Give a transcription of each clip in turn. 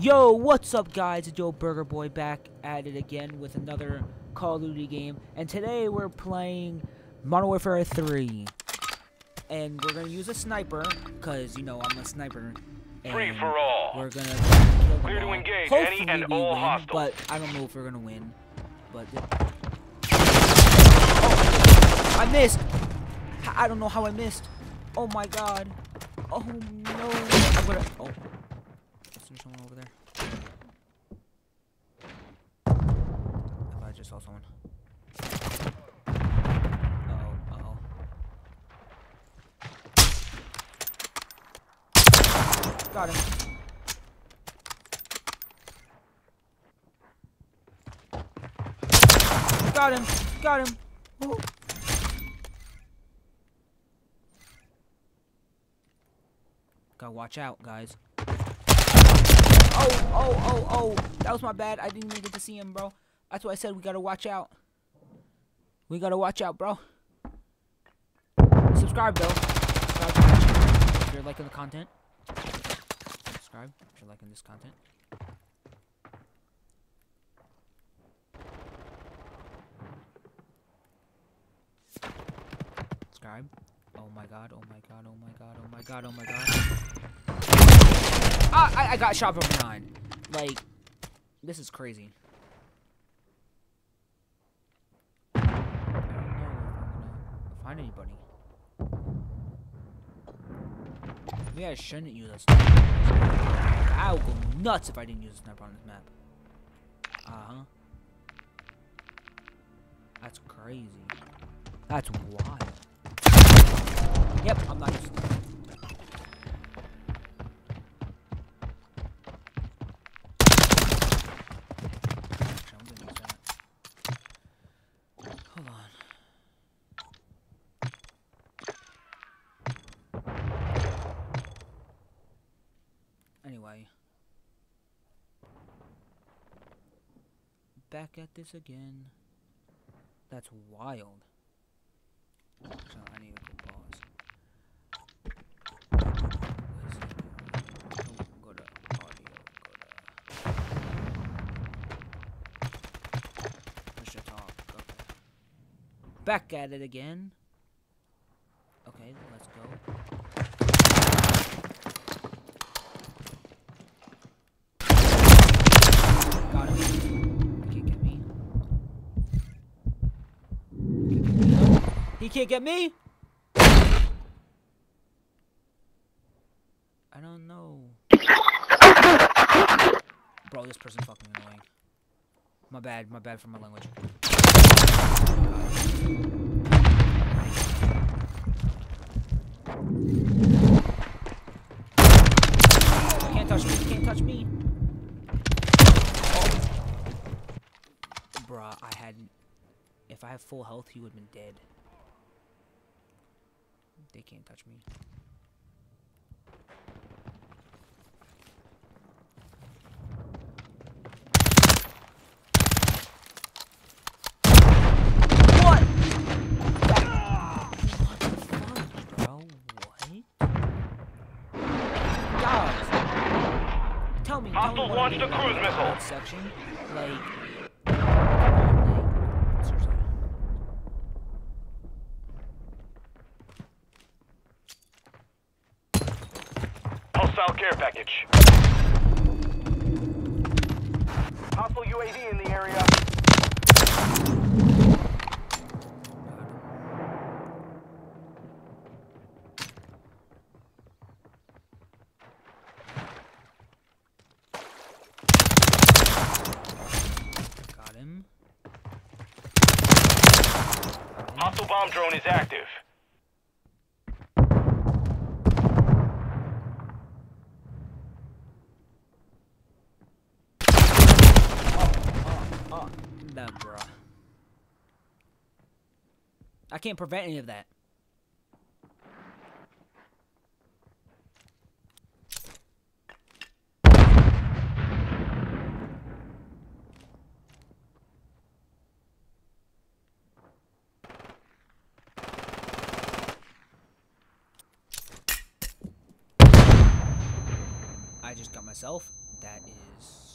Yo, what's up guys? It's Yo Burger Boy back at it again with another Call of Duty game. And today we're playing Modern Warfare 3. And we're gonna use a sniper, cause you know I'm a sniper. And Free for all. We're gonna kill Clear to engage Hopefully any and all win, hostiles. But I don't know if we're gonna win. But oh, I missed. I don't know how I missed. Oh my god. Oh no. I'm gonna. Oh. Is there someone over there? I thought I just saw someone. Got him. Got him. Got him. Woo. Gotta watch out, guys. Oh, oh, oh, oh. That was my bad. I didn't even get to see him, bro. That's why I said we gotta watch out. We gotta watch out, bro. Subscribe, though. Subscribe if you're liking the content. Subscribe if you're liking this content. Subscribe. Oh my god, oh my god, oh my god, oh my god, oh my god. Ah, I, I got shot from behind. Like, this is crazy. I don't know if I'm gonna find anybody. Maybe I shouldn't use a sniper. I would go nuts if I didn't use a sniper on this map. Uh-huh. That's crazy. That's wild. Yep, I'm not using it. Actually, I'm gonna use that. Hold on. Anyway. Back at this again. That's wild. So I need to pause. Back at it again. He can't get me. I don't know. Bro, this person's fucking annoying. My bad, my bad for my language. Can't touch me, can't touch me. Bruh, I had. If I had full health, he would have been dead. They can't touch me. What? What the fuck, bro? What? Guys, tell me. tell me Hostiles what launched a cruise missile. Section, like, come on, like, seriously. Hostile care package. Hostile UAV in the area. Got him. Hostile bomb drone is active. Bruh. I can't prevent any of that. I just got myself That is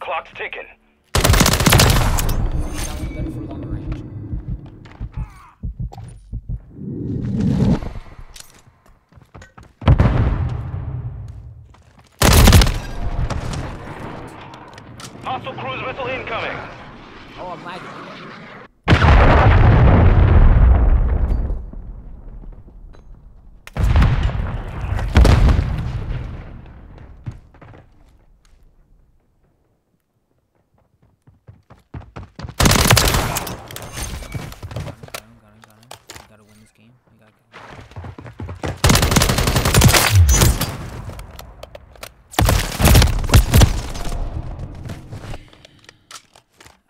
Clock's ticking. Hostile cruise missile incoming. Oh, I'm lagging. Got him, got him, got him, got him. We gotta win this game. We gotta go.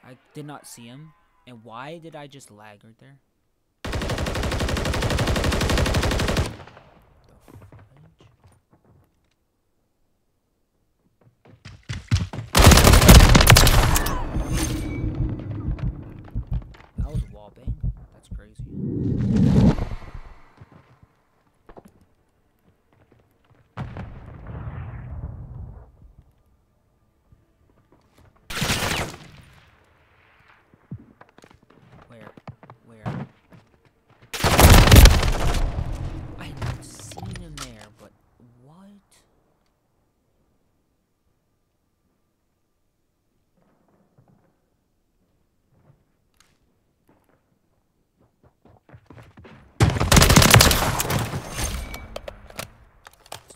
I did not see him. And why did I just lag right there? The fudge? That was a wall bang. That's crazy. Where? Where? I had seen him there, but what?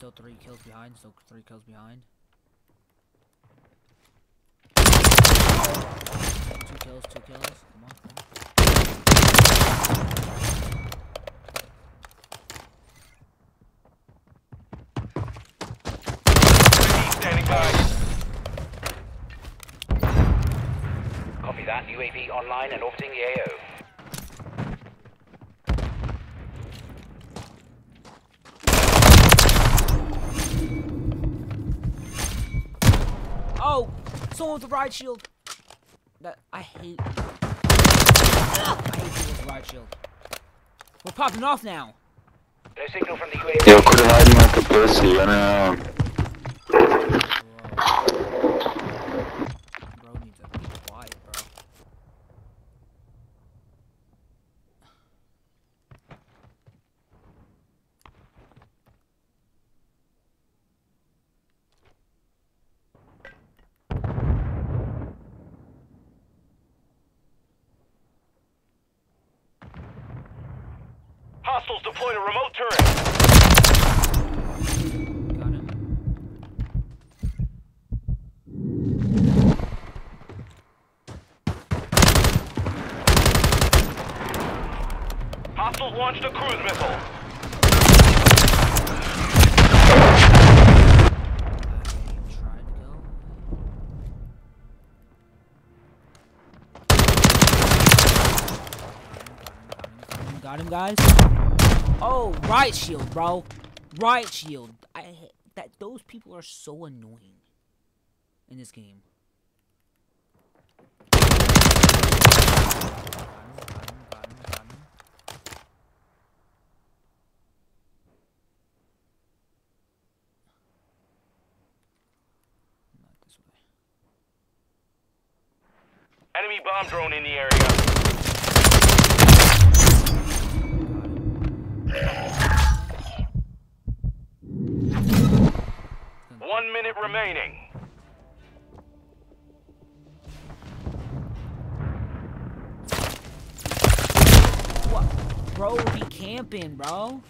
Still three kills behind, still three kills behind. Two kills, two kills. Come on, come on. Copy that. UAV online and orbiting the AO. Someone with the riot shield. That I hate. I hate people with the riot shield. We're popping off now. No signal from the UAV. Yo, quit hiding like a pussy, run around. Bro needs to be quiet, bro. Hostiles deployed a remote turret. Got him. Hostiles launched a cruise missile. Got him, guys. Oh, riot shield, bro. Riot shield. I that. Those people are so annoying in this game. Enemy bomb drone in the area. Minute remaining. What? Bro, be camping, bro.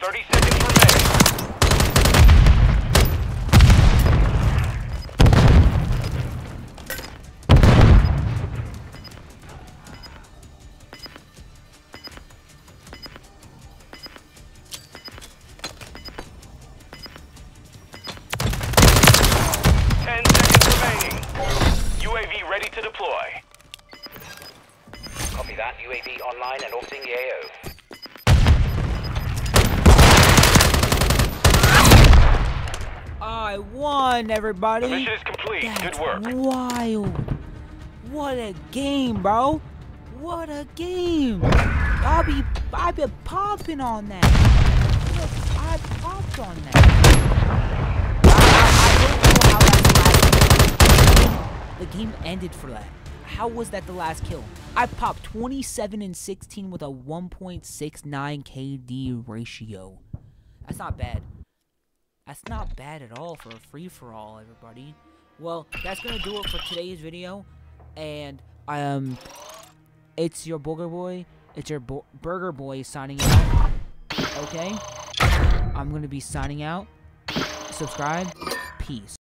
30 seconds remaining. UAV ready to deploy. Copy that. UAV online and orbiting the AO. I won, everybody. The mission is complete. That's Good work. wild. What a game, bro. What a game. I'll be, I'll be popping on that. Look, I popped on that. I, I, I don't know how last The game ended for that. How was that the last kill? I popped 27 and 16 with a 1.69 KD ratio. That's not bad. That's not bad at all for a free-for-all, everybody. Well, that's gonna do it for today's video, and um, it's your Burger Boy, it's your Yo Burger Boy signing out. Okay, I'm gonna be signing out. Subscribe. Peace.